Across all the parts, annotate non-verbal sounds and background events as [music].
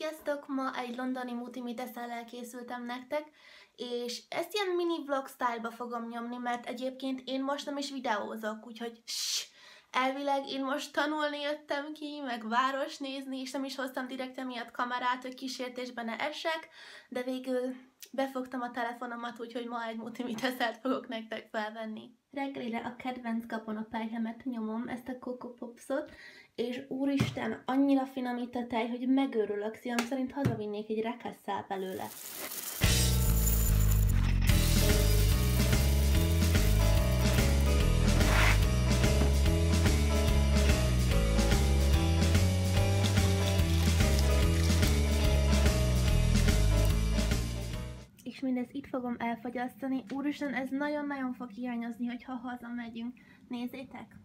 Sziasztok! Ma egy londoni multimiteszellel készültem nektek, és ezt ilyen mini vlog style fogom nyomni, mert egyébként én most nem is videózok, úgyhogy ssss, elvileg én most tanulni jöttem ki, meg város nézni, és nem is hoztam direkt emiatt kamerát, hogy kísértésben ne essek, de végül befogtam a telefonomat, úgyhogy ma egy multimiteszelt fogok nektek felvenni. Reggelire a kedvenc gabonapelyhemet nyomom, ezt a Coco Popsot, és úristen, annyira finomít a tej, hogy megőrülök, szívem szerint hazavinnék egy rekesszál belőle. Itt fogom elfogyasztani. Úristen, ez nagyon-nagyon fog hiányozni, hogyha hazamegyünk. Nézzétek!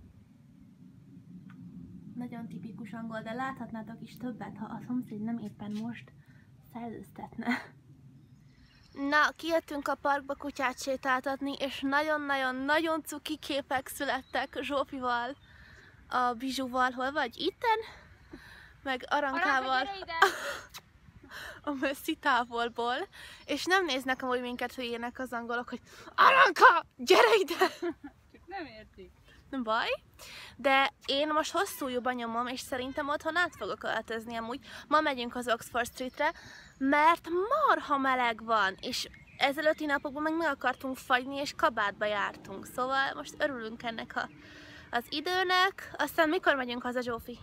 nagyon tipikus angol, de láthatnátok is többet, ha a szomszéd nem éppen most szellőztetne. Na, kijöttünk a parkba kutyát sétáltatni, és nagyon-nagyon-nagyon cuki képek születtek Zsófival, a Bizsúval, hol vagy? Itten? Meg Arankával. [laughs] a messzi távolból, és nem néznek amúgy minket hülyének az angolok, hogy Aranka, gyere ide! Nem értik nem baj. De én most hosszú jobban nyomom, és szerintem otthon át fogok öltözni amúgy. Ma megyünk az Oxford Streetre, mert marha meleg van, és ezelőtti napokban meg meg akartunk fagyni, és kabátba jártunk. Szóval most örülünk ennek a, az időnek. Aztán mikor megyünk haza, Zsófi?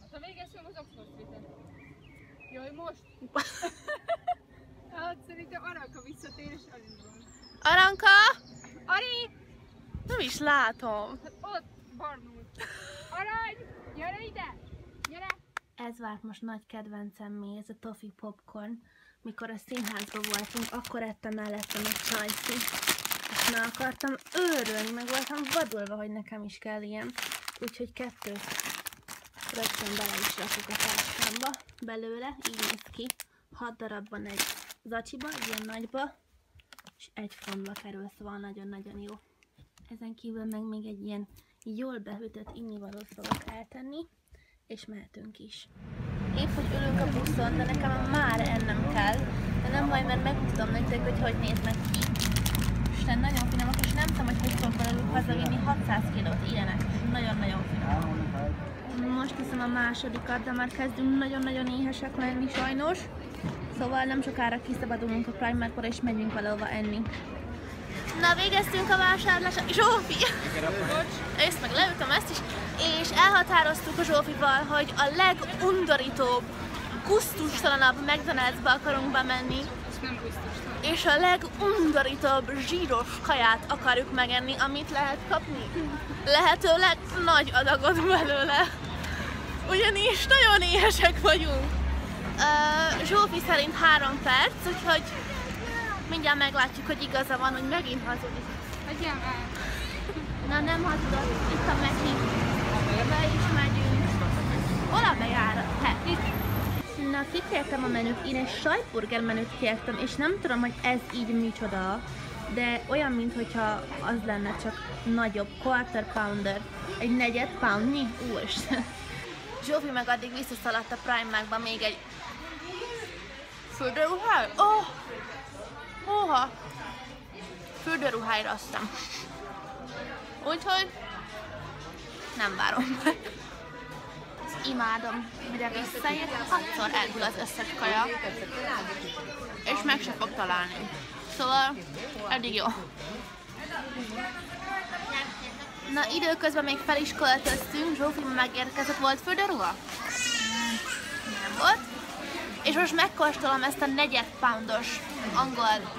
Hát a végeztünk az Oxford Street-en. Jaj, most? [laughs] hát szerintem Aranka visszatér, és elindul. Aranka! Ari! Nem is látom. Hát ott barnult. Arany, gyere ide! Gyere! Ez vált most nagy kedvencem mi, ez a toffee popcorn. Mikor a színházban voltunk, akkor ettem mellettem egy csajszi. És meg akartam őrölni, meg voltam vadulva, hogy nekem is kell ilyen. Úgyhogy kettőt rögtön bele is rakjuk a táskámba belőle, így néz ki. Hat darab van egy zacsiba, egy ilyen nagyba, és egy fontba kerül, szóval nagyon-nagyon jó. Ezen kívül meg még egy ilyen jól behűtött innivalót fogok eltenni, és mehetünk is. Épp, hogy ülünk a buszon, de nekem már ennem kell, de nem baj, mert megmutatom nektek, hogy hogy néznek ki. Isten, nagyon finomak, és nem tudom, hogy hogy fogok belőlük hazavinni 600 kilót, ilyenek, nagyon-nagyon finomak. Most hiszem a másodikat, de már kezdünk nagyon-nagyon éhesek lenni sajnos. Szóval nem sokára kiszabadulunk a Primarkból és megyünk valahova enni. Na, végeztünk a vásárlásra. Zsófi! Ezt meg leültem ezt is, és elhatároztuk a Zsófival, hogy a legundorítóbb, gusztustalanabb McDonald'sba akarunk bemenni. És a legundorítóbb zsíros kaját akarjuk megenni, amit lehet kapni. Lehetőleg nagy adagot belőle. Ugyanis nagyon éhesek vagyunk. Uh, Zsófi szerint három perc, úgyhogy Mindjárt meglátjuk, hogy igaza van, hogy megint hazudik. Hagyjál már! Na nem hazudok, itt a Meki. Be is megyünk. Hol a bejárat? Hát, itt. Na, kikértem a menüt, én egy sajtburger menüt kértem, és nem tudom, hogy ez így micsoda, de olyan, mintha az lenne csak nagyobb, quarter pounder, egy negyed poundnyi, úristen. Zsófi meg addig visszaszaladt a Primarkba még egy fürdőruhá? Oh! Hóha! Fürdőruháira aztán. Úgyhogy nem várom. Imádom, mire visszaér, hatszor elhúl az összes kaja, és meg se fog találni. Szóval eddig jó. Na, időközben még fel is költöztünk, Zsófi megérkezett, volt fürdőruha? Nem volt. És most megkóstolom ezt a negyed poundos angol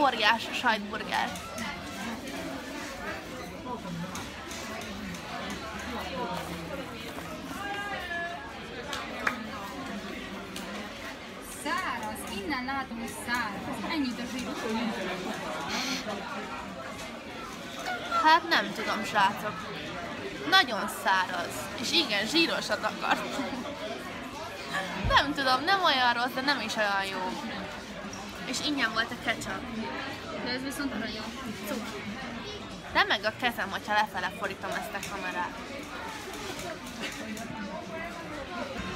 óriás sajtburger. Száraz, Ennyit a zsíros Hát nem tudom, srácok. Nagyon száraz. És igen, zsírosat akartunk. Nem tudom, nem olyan rossz, de nem is olyan jó. És ingyen volt a ketchup. De ez viszont nagyon Cuk. Nem meg a kezem, hogyha lefele fordítom ezt a kamerát.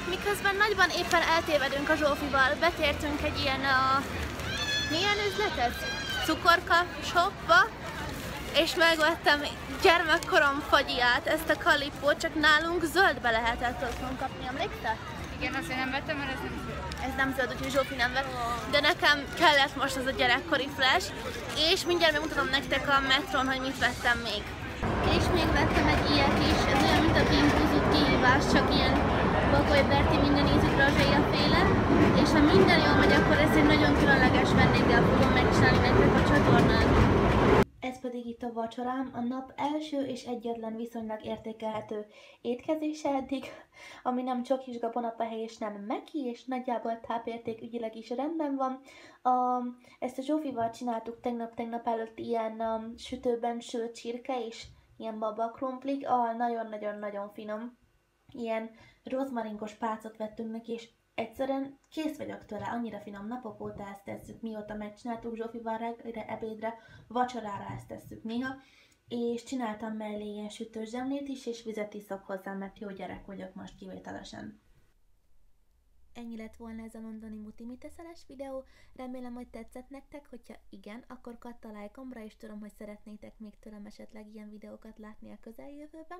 Miközben nagyban éppen eltévedünk a Zsófival, betértünk egy ilyen a... Milyen üzletet? Cukorka shopba, és megvettem gyermekkorom fagyiát, ezt a kalipót, csak nálunk zöldbe lehetett otthon kapni, emlékszel? Igen, azt én nem vettem, mert ez nem zöld. Ez nem zöld, úgyhogy Zsófi nem vett, de nekem kellett most az a gyerekkori flash, és mindjárt megmutatom nektek a metron, hogy mit vettem még. És még vettem egy ilyet is, ez olyan, mint a pimpúzút kihívás, csak ilyen Bakoly Berti minden ízű grazséja féle, és ha minden jól megy, akkor ezt egy nagyon különleges vendéggel fogom megcsinálni nektek a csatornán. Ez pedig itt a vacsorám, a nap első és egyetlen viszonylag értékelhető étkezése eddig, ami nem csokis gabonapehely és nem meki, és nagyjából tápérték ügyileg is rendben van. A, ezt a Zsófival csináltuk tegnap-tegnap előtt ilyen um, sütőben sült csirke és ilyen baba krumplik, ah, nagyon-nagyon-nagyon finom. Ilyen rozmarinkos pácot vettünk neki, és egyszerűen kész vagyok tőle, annyira finom napok óta ezt tesszük, mióta megcsináltuk Zsófival reggelre, ebédre, vacsorára ezt tesszük néha, és csináltam mellé ilyen sütős zsemlét is, és vizet iszok hozzá, mert jó gyerek vagyok most kivételesen. Ennyi lett volna ez a londoni muti mit teszeles videó. Remélem, hogy tetszett nektek, hogyha igen, akkor katta a lájkomra, és tudom, hogy szeretnétek még tőlem esetleg ilyen videókat látni a közeljövőben.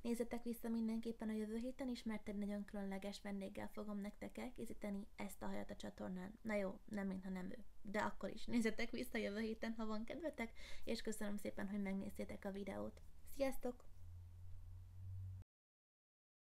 Nézzetek vissza mindenképpen a jövő héten is, mert egy nagyon különleges vendéggel fogom nektek elkészíteni ezt a hajat a csatornán. Na jó, nem mintha nem ő, de akkor is nézzetek vissza jövő héten, ha van kedvetek, és köszönöm szépen, hogy megnéztétek a videót. Sziasztok!